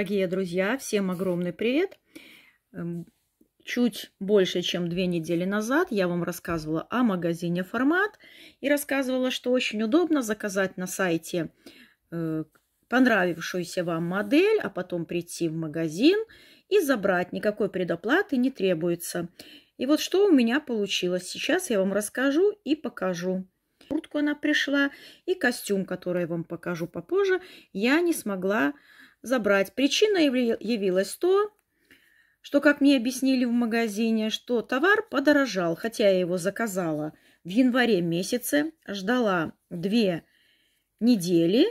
Дорогие друзья, всем огромный привет! Эм, чуть больше, чем две недели назад я вам рассказывала о магазине «Формат» и рассказывала, что очень удобно заказать на сайте э, понравившуюся вам модель, а потом прийти в магазин и забрать. Никакой предоплаты не требуется. И вот что у меня получилось. Сейчас я вам расскажу и покажу. Куртку она пришла и костюм, который я вам покажу попозже, я не смогла забрать. Причина явилась то, что, как мне объяснили в магазине, что товар подорожал, хотя я его заказала в январе месяце, ждала две недели.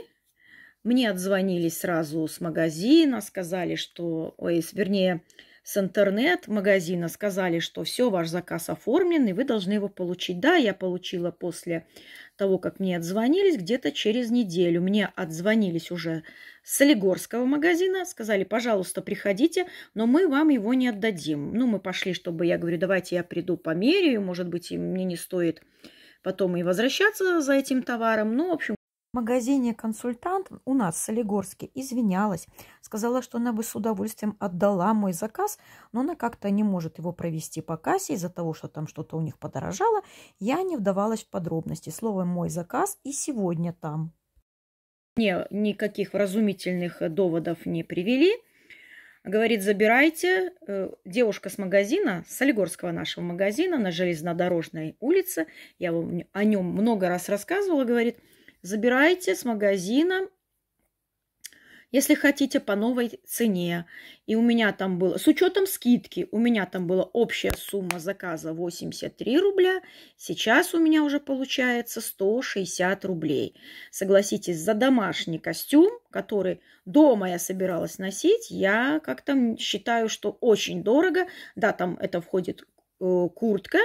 Мне отзвонились сразу с магазина, сказали, что, ой, вернее, с интернет-магазина сказали, что все, ваш заказ оформлен, и вы должны его получить. Да, я получила после того, как мне отзвонились, где-то через неделю. Мне отзвонились уже с Солигорского магазина, сказали, пожалуйста, приходите, но мы вам его не отдадим. Ну, мы пошли, чтобы, я говорю, давайте я приду померяю, может быть, мне не стоит потом и возвращаться за этим товаром. Ну, в общем, магазине консультант у нас в Солигорске извинялась, сказала, что она бы с удовольствием отдала мой заказ, но она как-то не может его провести по кассе из-за того, что там что-то у них подорожало. Я не вдавалась в подробности. Слово «мой заказ» и сегодня там. Мне никаких вразумительных доводов не привели. Говорит, забирайте. Э, девушка с магазина, с Солигорского нашего магазина на железнодорожной улице, я вам о нем много раз рассказывала, говорит – Забирайте с магазина, если хотите, по новой цене. И у меня там было, с учетом скидки, у меня там была общая сумма заказа 83 рубля. Сейчас у меня уже получается 160 рублей. Согласитесь, за домашний костюм, который дома я собиралась носить, я как-то считаю, что очень дорого. Да, там это входит э, куртка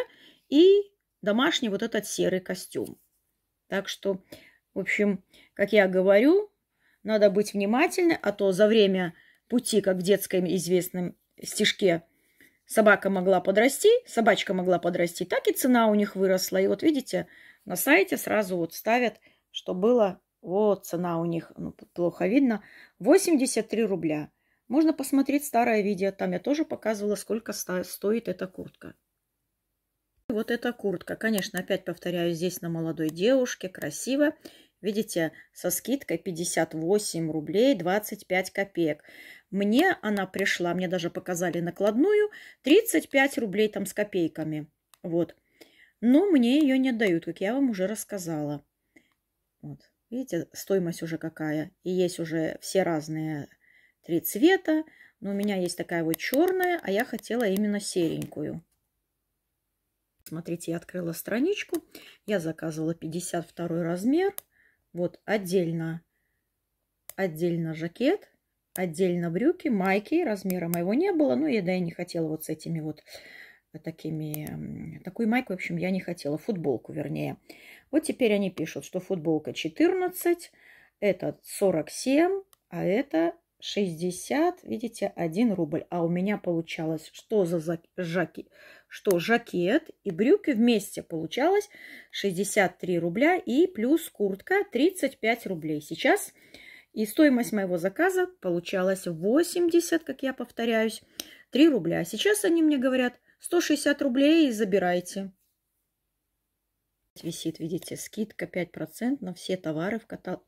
и домашний вот этот серый костюм. Так что в общем, как я говорю, надо быть внимательны, а то за время пути, как в детском известном стишке, собака могла подрасти, собачка могла подрасти, так и цена у них выросла. И вот видите, на сайте сразу вот ставят, что было, вот цена у них, ну, плохо видно, 83 рубля. Можно посмотреть старое видео, там я тоже показывала, сколько стоит эта куртка. Вот эта куртка, конечно, опять повторяю, здесь на молодой девушке, красиво. Видите, со скидкой 58 рублей 25 копеек. Мне она пришла, мне даже показали накладную, 35 рублей там с копейками. Вот. Но мне ее не дают, как я вам уже рассказала. Вот. Видите, стоимость уже какая. И есть уже все разные три цвета. Но у меня есть такая вот черная, а я хотела именно серенькую. Смотрите, я открыла страничку. Я заказывала 52 размер. Вот отдельно, отдельно жакет, отдельно брюки, майки. Размера моего не было. Ну, я да, я не хотела вот с этими вот такими... Такую майку, в общем, я не хотела. Футболку, вернее. Вот теперь они пишут, что футболка 14, это 47, а это 60, видите, 1 рубль. А у меня получалось, что за жаки, что жакет и брюки вместе получалось 63 рубля и плюс куртка 35 рублей. Сейчас и стоимость моего заказа получалась 80, как я повторяюсь, 3 рубля. Сейчас они мне говорят 160 рублей и забирайте. Висит, видите, скидка 5% на все товары в каталоге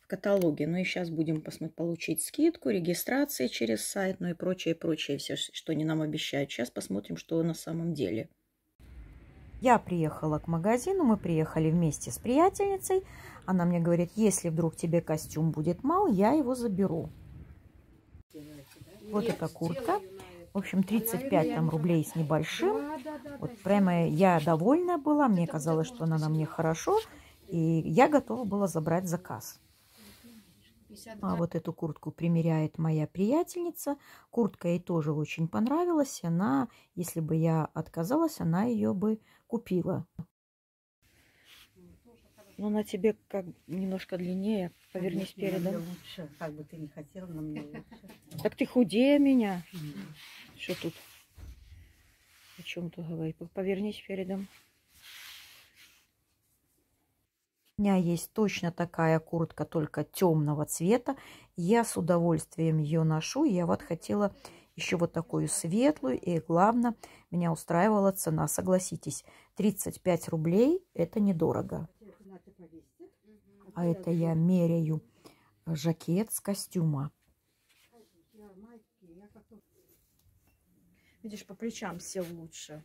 в каталоге. Ну и сейчас будем посмотреть, получить скидку, регистрации через сайт, ну и прочее, прочее, все, что они нам обещают. Сейчас посмотрим, что на самом деле. Я приехала к магазину, мы приехали вместе с приятельницей. Она мне говорит, если вдруг тебе костюм будет мал, я его заберу. Вот эта куртка. В общем, 35 там рублей с небольшим. Вот прямо я довольна была, мне казалось, что она на мне хорошо. И я готова была забрать заказ. А вот эту куртку примеряет моя приятельница. Куртка ей тоже очень понравилась. Она, если бы я отказалась, она ее бы купила. Но она тебе как немножко длиннее. Повернись передом. Лучше, как бы ты не хотела, но мне лучше. Так ты худее меня. Что тут? О чем ты говоришь? Повернись передом. У меня есть точно такая куртка, только темного цвета. Я с удовольствием ее ношу. Я вот хотела еще вот такую светлую. И главное, меня устраивала цена. Согласитесь, 35 рублей – это недорого. А это я меряю жакет с костюма. Видишь, по плечам сел лучше.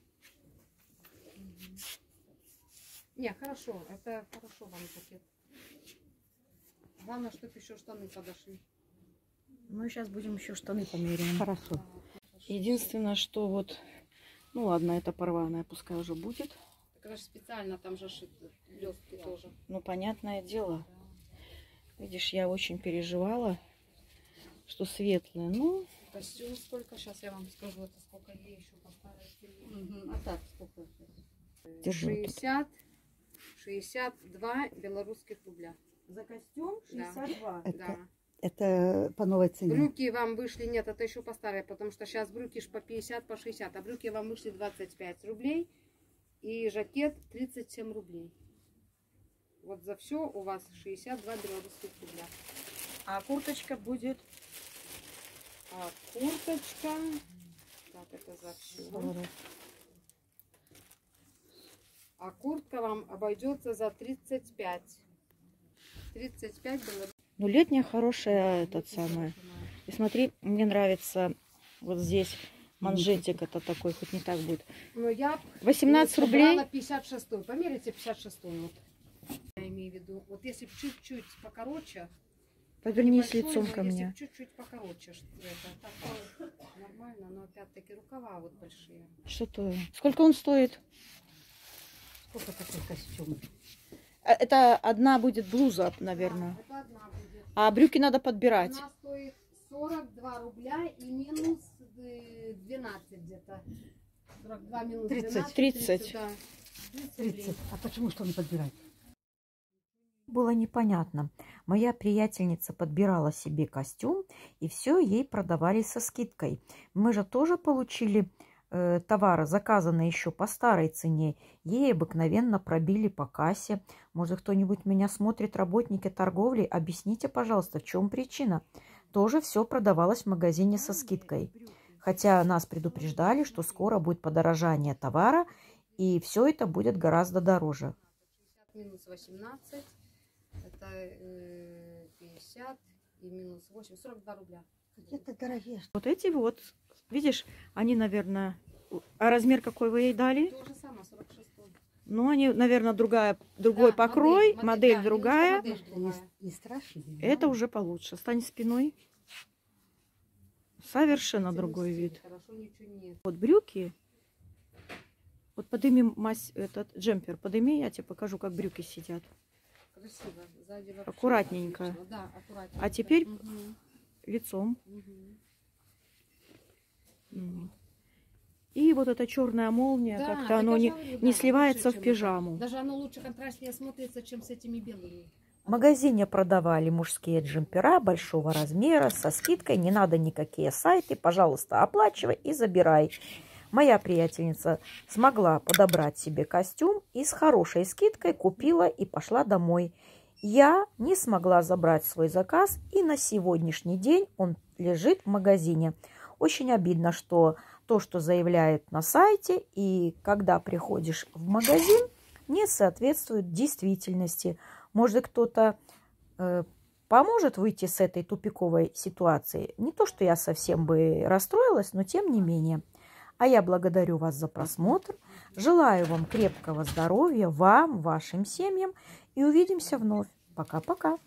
Не, хорошо, это хорошо вам пакет. Главное, чтобы еще штаны подошли. Ну, сейчас будем еще штаны померяем. Хорошо. Единственное, что вот... Ну ладно, это порваная, пускай уже будет. Так же специально, там же шиты блестки тоже. Ну, понятное дело. Видишь, я очень переживала, что светлые. Ну, Костюм сколько, сейчас я вам скажу, это сколько ей еще поставить. Мгм. А так сколько? Держи вот тут. 60, 62 белорусских рубля. за костюм Да. 62. Это, Да. это по новой цене. Брюки вам вышли, нет, это еще по старой, потому что сейчас брюки ж по 50, по 60, а брюки вам вышли 25 рублей и жакет 37 рублей. Вот за все у вас 62 белорусских рубля. А курточка будет А курточка, так это за все. А куртка вам обойдется за 35. 35 белорусских Ну, летняя хорошая, этот самый. И смотри, мне нравится вот здесь манжетик это такой, хоть не так будет. Но я 18 ну, рублей. собрала 56 Померите 56 вот. Я имею в виду. Вот если чуть-чуть покороче. Повернись лицом ко мне. чуть-чуть покороче. что Это такое нормально, но опять-таки рукава вот большие. Что-то... Сколько он стоит? Сколько такой костюм? Э, Это одна будет блуза, наверное. Да, это одна будет. А брюки надо подбирать. Она стоит 42 рубля и минус э, 12 где-то. 42 минус 30. 12. 30. да. 30 рублей. 30. А почему что не подбирать? Было непонятно. Моя приятельница подбирала себе костюм, и все ей продавали со скидкой. Мы же тоже получили э, товары, заказанные еще по старой цене. Ей обыкновенно пробили по кассе. Может, кто-нибудь меня смотрит, работники торговли? Объясните, пожалуйста, в чем причина? Тоже все продавалось в магазине со скидкой. Хотя нас предупреждали, что скоро будет подорожание товара, и все это будет гораздо дороже. 60 минус 18. Это э, 50 и минус 8. 42 рубля. Это дорогие. Вот эти вот, видишь, они, наверное... А размер какой вы ей дали? То же самое, 46. Ну, они, наверное, другая, другой Да, покрой, модель, да, другая. Не, модель другая. не страшно? Это уже получше. Стань спиной. Совершенно другой вид. Хорошо, ничего нет. Вот брюки. Вот подыми мась, этот джемпер, подыми, я тебе покажу, как брюки сидят. Красиво. Сзади Аккуратненько. Да, аккуратненько. А теперь Мгм, лицом. мгм. И вот эта черная молния, Да, как-то оно не, говорю, не да, сливается лучше, в пижаму. Даже оно лучше контрастнее смотрится, чем с этими белыми. В магазине продавали мужские джемпера большого размера со скидкой. Не надо никакие сайты. Пожалуйста, оплачивай и забирай. Моя приятельница смогла подобрать себе костюм и с хорошей скидкой купила и пошла домой. Я не смогла забрать свой заказ, и на сегодняшний день он лежит в магазине. Очень обидно, что то, что заявляют на сайте, и когда приходишь в магазин, не соответствует действительности. Может, кто-то э, поможет выйти с этой тупиковой ситуации. Не то, что я совсем бы расстроилась, но тем не менее. А я благодарю вас за просмотр. Желаю вам крепкого здоровья, вам, вашим семьям. И увидимся вновь. Пока-пока.